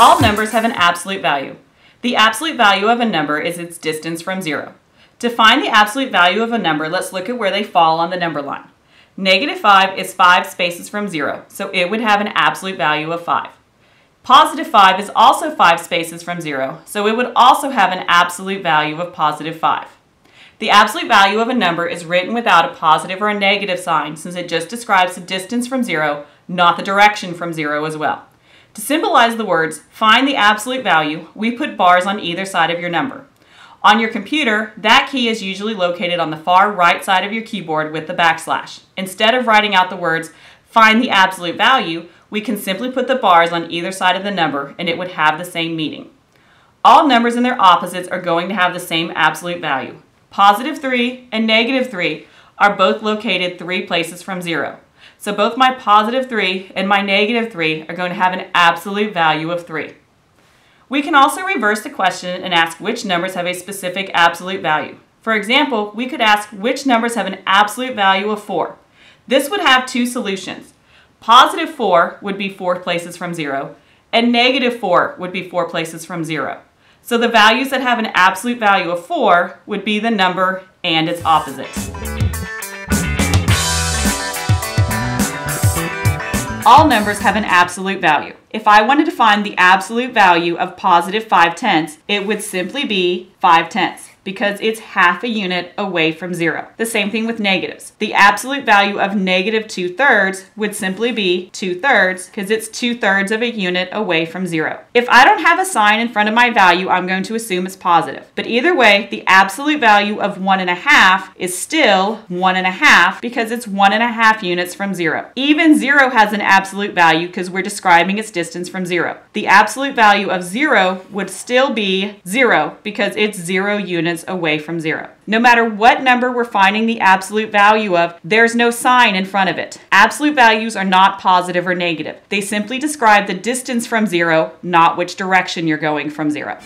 All numbers have an absolute value. The absolute value of a number is its distance from zero. To find the absolute value of a number, let's look at where they fall on the number line. Negative 5 is 5 spaces from 0, so it would have an absolute value of 5. Positive 5 is also 5 spaces from 0, so it would also have an absolute value of positive 5. The absolute value of a number is written without a positive or a negative sign since it just describes the distance from 0, not the direction from 0 as well. To symbolize the words, find the absolute value, we put bars on either side of your number. On your computer, that key is usually located on the far right side of your keyboard with the backslash. Instead of writing out the words, find the absolute value, we can simply put the bars on either side of the number and it would have the same meaning. All numbers and their opposites are going to have the same absolute value. Positive 3 and negative 3 are both located three places from 0. So both my positive 3 and my negative 3 are going to have an absolute value of 3. We can also reverse the question and ask which numbers have a specific absolute value. For example, we could ask which numbers have an absolute value of 4. This would have two solutions. Positive 4 would be 4 places from 0, and negative 4 would be 4 places from 0. So the values that have an absolute value of 4 would be the number and its opposite. All numbers have an absolute value. If I wanted to find the absolute value of positive 5 tenths, it would simply be 5 tenths because it's half a unit away from zero. The same thing with negatives. The absolute value of negative 2 thirds would simply be 2 thirds because it's 2 thirds of a unit away from zero. If I don't have a sign in front of my value, I'm going to assume it's positive. But either way, the absolute value of 1.5 is still 1.5 because it's 1.5 units from zero. Even zero has an absolute value because we're describing its distance from zero. The absolute value of zero would still be zero because it's zero units units away from zero. No matter what number we're finding the absolute value of, there's no sign in front of it. Absolute values are not positive or negative. They simply describe the distance from zero, not which direction you're going from zero.